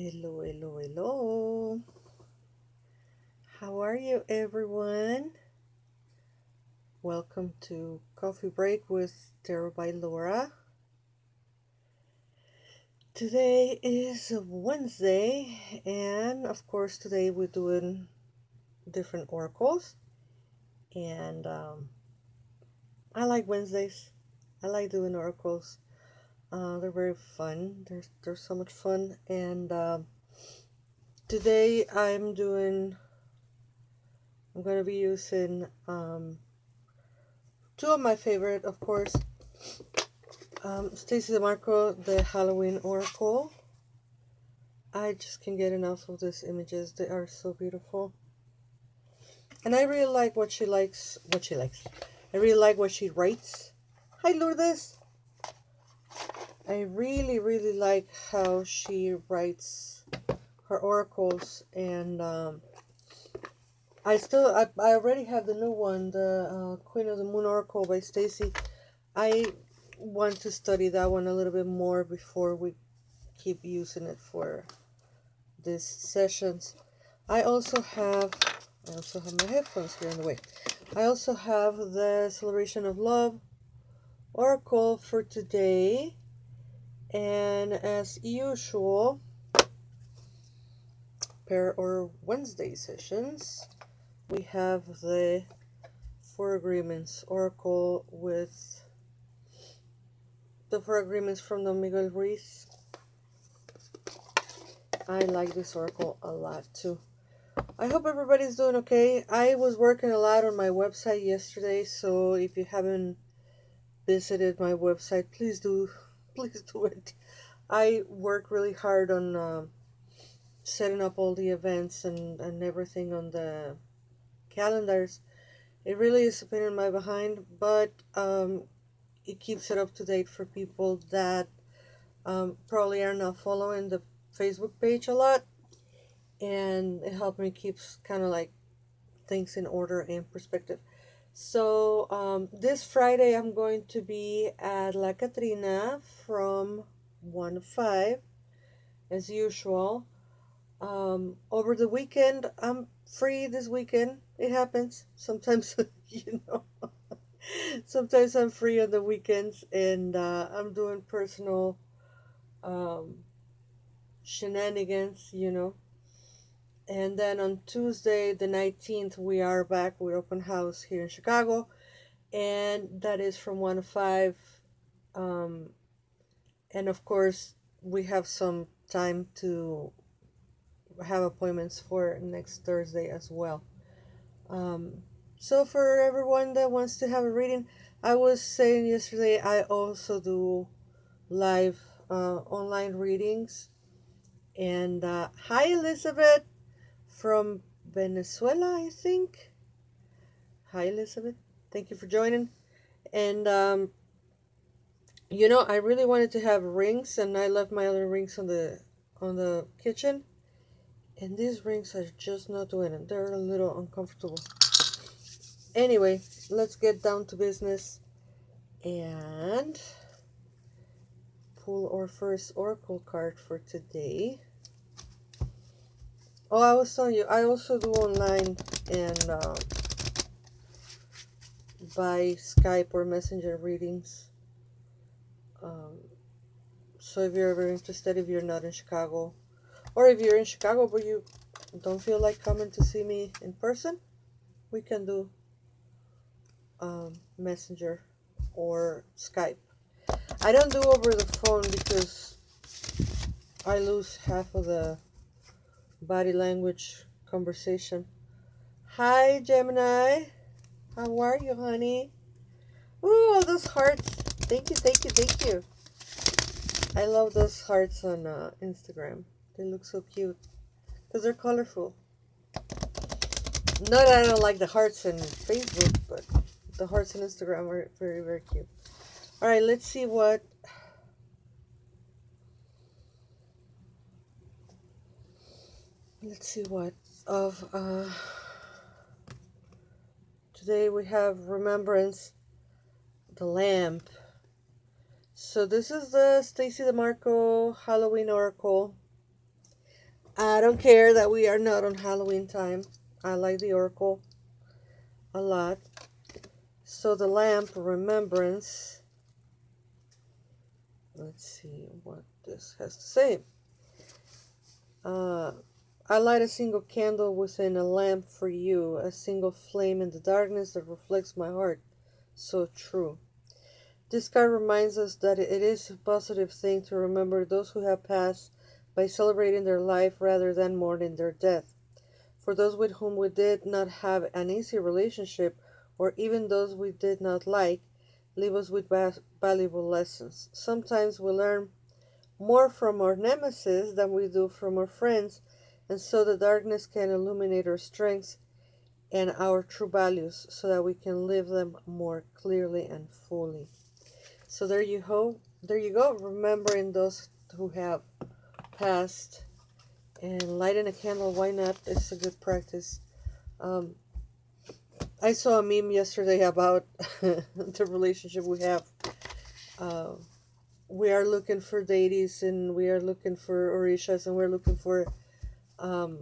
Hello, hello, hello. How are you, everyone? Welcome to Coffee Break with Tarot by Laura. Today is Wednesday, and of course, today we're doing different oracles. And um, I like Wednesdays. I like doing oracles. Uh, they're very fun. They're, they're so much fun. And uh, today I'm doing, I'm going to be using um, two of my favorite, of course. Um, Stacey Demarco, the Halloween Oracle. I just can't get enough of these images. They are so beautiful. And I really like what she likes, what she likes. I really like what she writes. Hi, Lourdes. I really, really like how she writes her oracles, and um, I still, I, I already have the new one, the uh, Queen of the Moon Oracle by Stacey. I want to study that one a little bit more before we keep using it for these sessions. I also have, I also have my headphones here in the way. I also have the Celebration of Love Oracle for today and as usual, pair or Wednesday sessions, we have the Four Agreements Oracle with the Four Agreements from Don Miguel Ruiz. I like this oracle a lot too. I hope everybody's doing okay. I was working a lot on my website yesterday, so if you haven't visited my website, please do please do it. I work really hard on uh, setting up all the events and, and everything on the calendars. It really is a pain in my behind, but um, it keeps it up to date for people that um, probably are not following the Facebook page a lot. And it helped me keep kind of like things in order and perspective. So um, this Friday I'm going to be at La Catrina from 1 to 5 as usual. Um, over the weekend I'm free this weekend. It happens. Sometimes, you know, sometimes I'm free on the weekends and uh, I'm doing personal um, shenanigans, you know. And then on Tuesday, the 19th, we are back with open house here in Chicago. And that is from 1 to 5. Um, and of course, we have some time to have appointments for next Thursday as well. Um, so for everyone that wants to have a reading, I was saying yesterday I also do live uh, online readings. And uh, hi, Elizabeth from Venezuela, I think. Hi, Elizabeth. Thank you for joining. And, um, you know, I really wanted to have rings, and I left my other rings on the on the kitchen. And these rings are just not doing it. They're a little uncomfortable. Anyway, let's get down to business and pull our first oracle card for today. Oh, I was telling you, I also do online and uh, by Skype or Messenger readings. Um, so if you're ever interested, if you're not in Chicago, or if you're in Chicago but you don't feel like coming to see me in person, we can do um, Messenger or Skype. I don't do over the phone because I lose half of the body language conversation. Hi, Gemini. How are you, honey? Ooh, all those hearts. Thank you, thank you, thank you. I love those hearts on uh, Instagram. They look so cute. Because they're colorful. Not that I don't like the hearts on Facebook, but the hearts on Instagram are very, very cute. Alright, let's see what let's see what of uh, today we have remembrance the lamp so this is the Stacey Demarco Halloween Oracle I don't care that we are not on Halloween time. I like the Oracle a lot. So the lamp, remembrance. Let's see what this has to say. Uh, I light a single candle within a lamp for you, a single flame in the darkness that reflects my heart. So true. This card reminds us that it is a positive thing to remember those who have passed by celebrating their life rather than mourning their death. For those with whom we did not have an easy relationship, or even those we did not like, leave us with valuable lessons. Sometimes we learn more from our nemesis than we do from our friends, and so the darkness can illuminate our strengths and our true values so that we can live them more clearly and fully. So there you go. There you go. Remembering those who have passed and lighting a candle. Why not? It's a good practice. Um, I saw a meme yesterday about the relationship we have. Uh, we are looking for deities and we are looking for orishas and we're looking for um,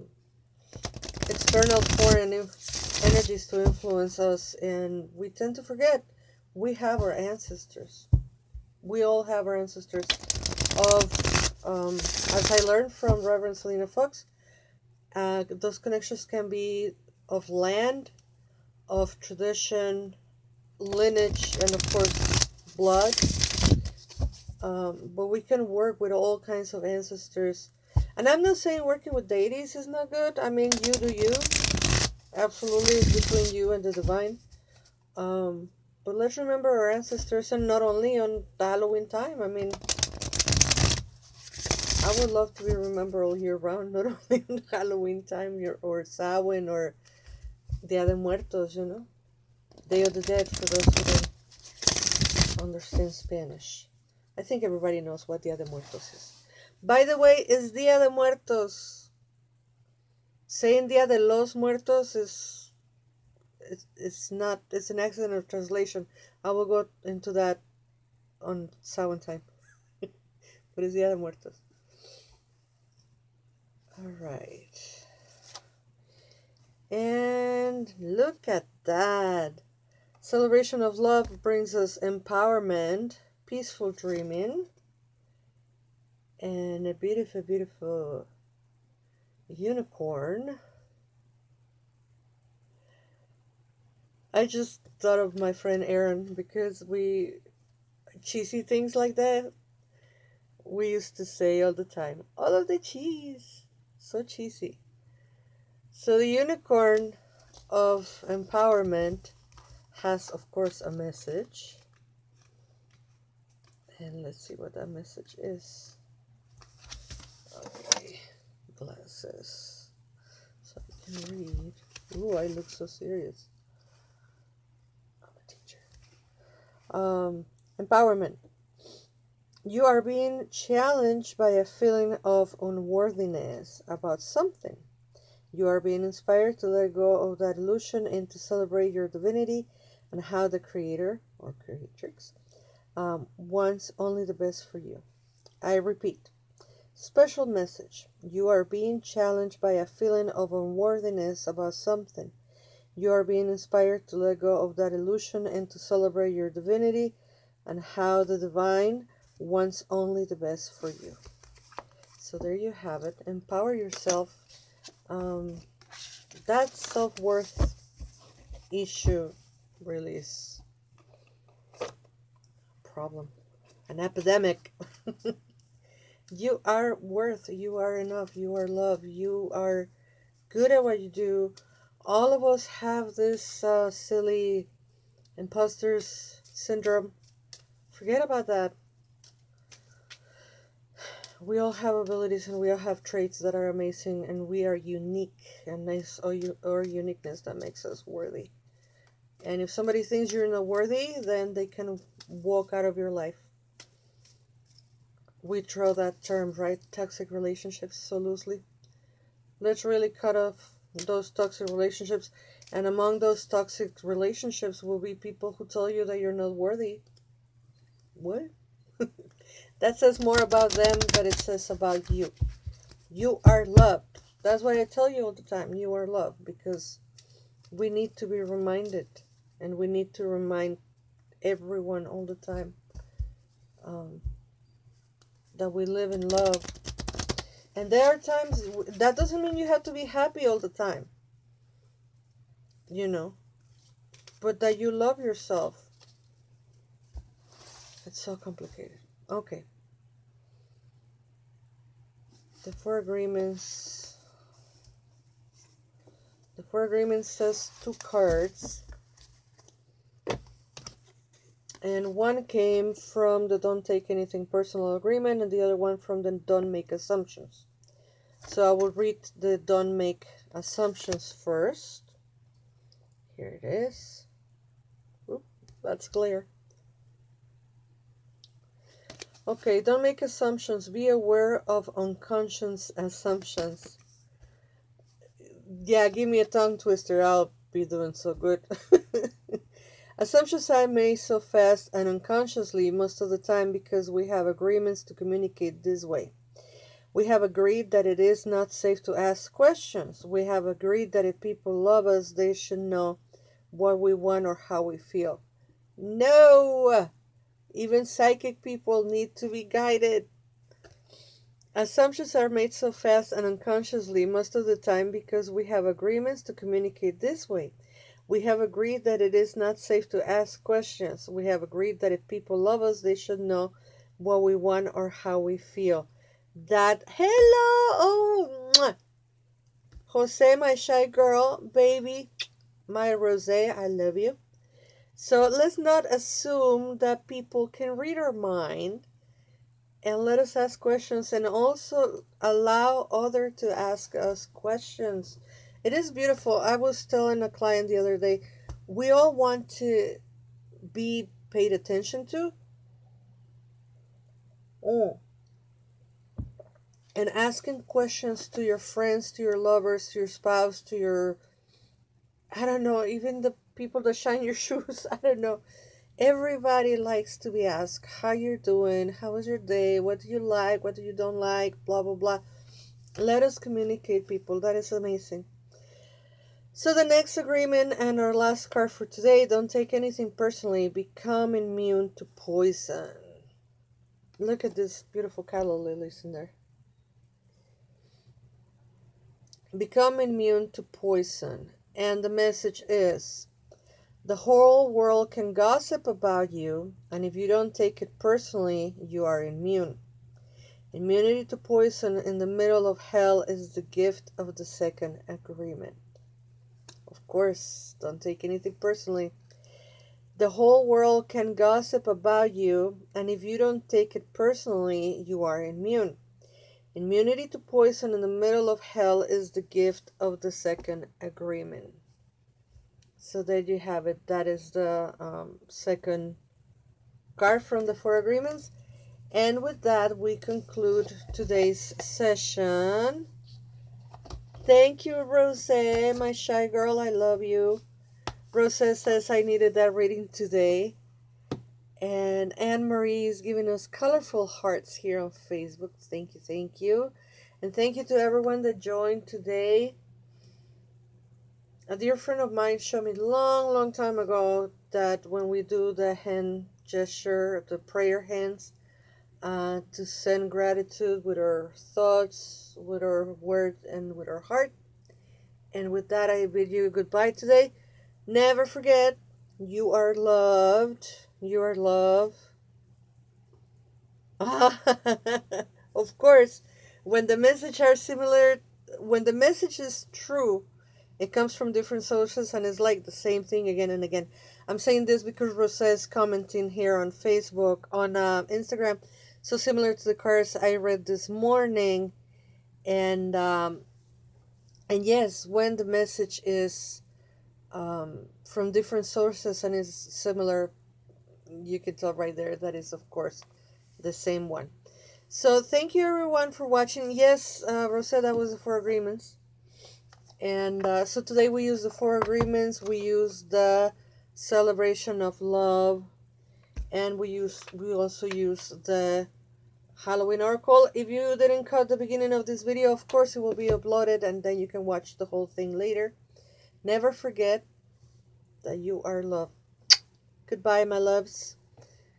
external foreign energies to influence us and we tend to forget we have our ancestors. We all have our ancestors of um, as i learned from reverend selena fox uh, those connections can be of land of tradition lineage and of course blood. Um, but we can work with all kinds of ancestors and i'm not saying working with deities is not good i mean you do you absolutely it's between you and the divine um, but let's remember our ancestors and not only on Halloween time. I mean, I would love to be remembered all year round, not only on Halloween time or Samhain or Dia de Muertos, you know. Day of the Dead for those who don't understand Spanish. I think everybody knows what Dia de Muertos is. By the way, is Dia de Muertos. Saying Dia de los Muertos is it's, it's not it's an accident of translation. I will go into that on Samhain time. But it's Dia de Muertos. All right and look at that. Celebration of love brings us empowerment peaceful dreaming and a beautiful beautiful unicorn I just thought of my friend Aaron because we cheesy things like that we used to say all the time. All of the cheese. So cheesy. So the unicorn of empowerment has of course a message. And let's see what that message is. Glasses. So I can read. Ooh, I look so serious. I'm a teacher. Um, empowerment. You are being challenged by a feeling of unworthiness about something. You are being inspired to let go of that illusion and to celebrate your divinity and how the creator or creatrix um, wants only the best for you. I repeat, special message. You are being challenged by a feeling of unworthiness about something. You are being inspired to let go of that illusion and to celebrate your divinity and how the divine wants only the best for you. So there you have it. Empower yourself. Um, that self worth issue really is a problem, an epidemic. you are worth, you are enough, you are love, you are good at what you do all of us have this uh, silly imposters syndrome. Forget about that. We all have abilities and we all have traits that are amazing and we are unique and nice or, or uniqueness that makes us worthy. And if somebody thinks you're not worthy, then they can walk out of your life. We throw that term, right? Toxic relationships so loosely. Let's really cut off those toxic relationships. And among those toxic relationships will be people who tell you that you're not worthy. What? that says more about them than it says about you. You are loved. That's why I tell you all the time you are loved because we need to be reminded and we need to remind everyone all the time um, that we live in love. And there are times that doesn't mean you have to be happy all the time, you know, but that you love yourself. It's so complicated. Okay. The four agreements. The four agreements says two cards and one came from the don't take anything personal agreement and the other one from the don't make assumptions. So i will read the don't make assumptions first. Here it is. Oop, that's clear. Okay don't make assumptions. Be aware of unconscious assumptions. Yeah give me a tongue twister. I'll be doing so good Assumptions are made so fast and unconsciously most of the time because we have agreements to communicate this way. We have agreed that it is not safe to ask questions. We have agreed that if people love us, they should know what we want or how we feel. No! Even psychic people need to be guided. Assumptions are made so fast and unconsciously most of the time because we have agreements to communicate this way. We have agreed that it is not safe to ask questions. We have agreed that if people love us, they should know what we want or how we feel. That, hello, oh. Jose, my shy girl, baby, my Rose, I love you. So let's not assume that people can read our mind and let us ask questions and also allow other to ask us questions it is beautiful. I was telling a client the other day, we all want to be paid attention to. Oh. And asking questions to your friends, to your lovers, to your spouse, to your, I don't know, even the people that shine your shoes. I don't know. Everybody likes to be asked how you're doing, how was your day, what do you like, what do you don't like, blah, blah, blah. Let us communicate, people. That is amazing. So the next agreement and our last card for today, don't take anything personally, become immune to poison. Look at this beautiful calla lilies in there. Become immune to poison. And the message is, the whole world can gossip about you, and if you don't take it personally, you are immune. Immunity to poison in the middle of hell is the gift of the second agreement. Of course, don't take anything personally. The whole world can gossip about you, and if you don't take it personally, you are immune. Immunity to poison in the middle of hell is the gift of the second agreement. So there you have it. That is the um, second card from the four agreements. And with that, we conclude today's session. Thank you, Rose, my shy girl. I love you. Rose says I needed that reading today. And Anne Marie is giving us colorful hearts here on Facebook. Thank you, thank you. And thank you to everyone that joined today. A dear friend of mine showed me long, long time ago that when we do the hand gesture, the prayer hands, uh, to send gratitude with our thoughts, with our words, and with our heart. And with that, I bid you goodbye today. Never forget, you are loved. You are loved. of course, when the message are similar, when the message is true, it comes from different sources and it's like the same thing again and again. I'm saying this because Rose is commenting here on Facebook, on uh, Instagram so similar to the cards I read this morning, and um, and yes, when the message is um, from different sources and is similar, you can tell right there that is of course the same one. So thank you everyone for watching. Yes, uh, Rosetta was the four agreements. And uh, so today we use the four agreements. We use the celebration of love. And we use we also use the Halloween Oracle. If you didn't cut the beginning of this video, of course it will be uploaded and then you can watch the whole thing later. Never forget that you are loved. Goodbye, my loves.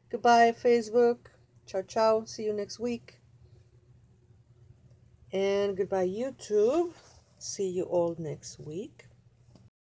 Goodbye, Facebook. Ciao, ciao. See you next week. And goodbye, YouTube. See you all next week.